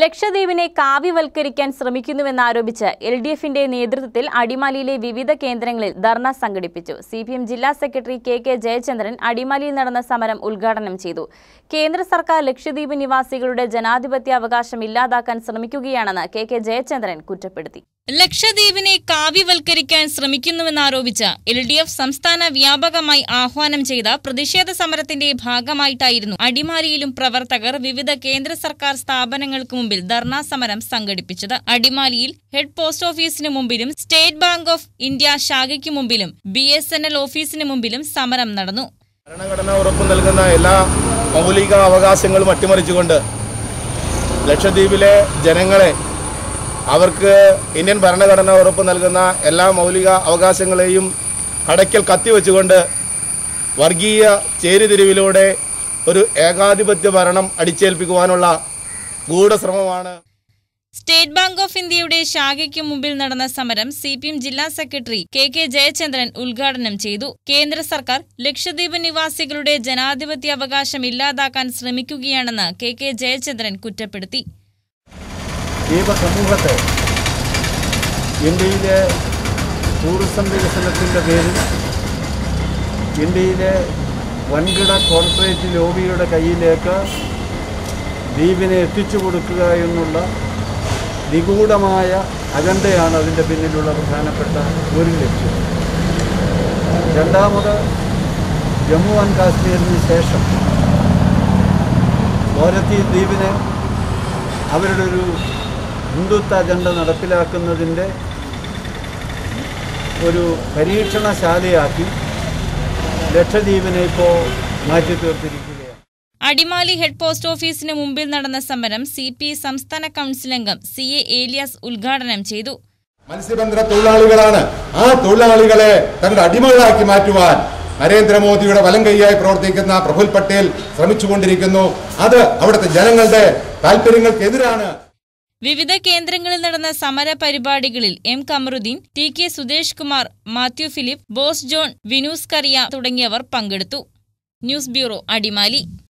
ലക്ഷദ്വീപിനെ കാവ്യവൽക്കരിക്കാൻ ശ്രമിക്കുന്നുവെന്നാരോപിച്ച് L D എഫിന്റെ നേതൃത്വത്തിൽ അടിമാലിയിലെ വിവിധ കേന്ദ്രങ്ങളിൽ ധർണ സംഘടിപ്പിച്ചു. സി പി എം ജില്ലാ സെക്രട്ടറി കെ കെ ജയചന്ദ്രൻ അടിമാലിയിൽ നടന്ന സമരം ഉദ്ഘാടനം ചെയ്തു. കേന്ദ്ര സർക്കാർ ലക്ഷദ്വീപ് നിവാസികളുടെ ജനാധിപത്യ അവകാശം ഇല്ലാതാക്കാൻ ശ്രമിക്കുകയാണെന്ന് കെ കെ ജയചന്ദ്രൻ കുറ്റപ്പെടുത്തി. ലക്ഷദ്വീപിനെ കാവ്യവൽക്കരിക്കാൻ ശ്രമിക്കുന്നുവെന്നാരോപിച്ച് എൽ ഡി എഫ് സംസ്ഥാന വ്യാപകമായി ആഹ്വാനം ചെയ്ത പ്രതിഷേധ സമരത്തിന്റെ ഭാഗമായിട്ടായിരുന്നു അടിമാലിയിലും പ്രവർത്തകർ വിവിധ കേന്ദ്ര സർക്കാർ സ്ഥാപനങ്ങൾക്ക് മുമ്പിൽ ധർണാ സമരം സംഘടിപ്പിച്ചത്. അടിമാലിയിൽ ഹെഡ് പോസ്റ്റ് ഓഫീസിന് മുമ്പിലും സ്റ്റേറ്റ് ബാങ്ക് ഓഫ് ഇന്ത്യ ശാഖയ്ക്ക് മുമ്പിലും ബി എസ് എൻ എൽ ഓഫീസിന് മുമ്പിലും സമരം നടന്നു. ഭരണഘടന ഉറപ്പ് നൽകുന്ന എല്ലാ മൗലിക അവകാശങ്ങളും അട്ടിമറിച്ചുകൊണ്ട് ലക്ഷദ്വീപിലെ ജനങ്ങളെ അവർക്ക് ഇന്ത്യൻ ഭരണഘടന ഉറപ്പ് നൽകുന്ന എല്ലാ മൗലിക അവകാശങ്ങളെയും കടയ്ക്കൽ കത്തിവെച്ചുകൊണ്ട് വർഗീയ ചേരിതിരിവിലൂടെ ഒരു ഏകാധിപത്യ ഭരണം അടിച്ചേൽപ്പിക്കുവാനുള്ള ഗൂഢശ്രമമാണ്. സ്റ്റേറ്റ് ബാങ്ക് ഓഫ് ഇന്ത്യയുടെ ശാഖയ്ക്ക് മുമ്പിൽ നടന്ന സമരം സി പി എം ജില്ലാ സെക്രട്ടറി കെ കെ ജയചന്ദ്രൻ ഉദ്ഘാടനം ചെയ്തു. കേന്ദ്ര സർക്കാർ ലക്ഷദ്വീപ് നിവാസികളുടെ ജനാധിപത്യ അവകാശം ഇല്ലാതാക്കാൻ ശ്രമിക്കുകയാണെന്ന് കെ കെ ജയചന്ദ്രൻ കുറ്റപ്പെടുത്തി. സമൂഹത്തെ ഇന്ത്യയിലെ ടൂറിസം വികസനത്തിന്റെ പേരിൽ ഇന്ത്യയിലെ വൻകിട കോർപ്പറേറ്റ് ലോബിയുടെ കയ്യിലേക്ക് ദ്വീപിനെ എത്തിച്ചു കൊടുക്കുക എന്നുള്ള നിഗൂഢമായ അജണ്ടയാണ് അതിന്റെ പിന്നിലുള്ള പ്രധാനപ്പെട്ട ഒരു ലക്ഷ്യം. രണ്ടാമത് ജമ്മു ആൻഡ് കാശ്മീരിന് ശേഷം ഓരത്തി ദ്വീപിനെ അവരുടെ ഒരു ഹിന്ദുത്വ അജണ്ട നടപ്പിലാക്കുന്നതിന്റെ ഒരു പരീക്ഷണശാലയാക്കി ലക്ഷദ്വീപിനെ ഇപ്പോൾ മാറ്റി തീർത്തിരിക്കുകയാണ് അടിമാലി ഹെഡ് പോസ്റ്റ് ഓഫീസിന് മുമ്പിൽ നടന്ന സമരം സി പി സംസ്ഥാന കൌൺസിൽ അംഗം സി എ ഏലിയാസ് ഉദ്ഘാടനം ചെയ്തു. മത്സ്യബന്ധന തൊഴിലാളികളാണ് ആ തൊഴിലാളികളെ തങ്ങളുടെ അടിമകളാക്കി മാറ്റുവാൻ നരേന്ദ്രമോദിയുടെ വലം കൈയായി പ്രവർത്തിക്കുന്ന പ്രഫുൽ പട്ടേൽ ശ്രമിച്ചുകൊണ്ടിരിക്കുന്നു. അത് അവിടുത്തെ ജനങ്ങളുടെ താല്പര്യങ്ങൾക്കെതിരാണ്. വിവിധ കേന്ദ്രങ്ങളിൽ നടന്ന സമര പരിപാടികളിൽ M Kamaruddin T K Sudesh Kumar Mathew Philip Bose John Vinus Kariya തുടങ്ങിയവർ പങ്കെടുത്തു. News bureau Adimali.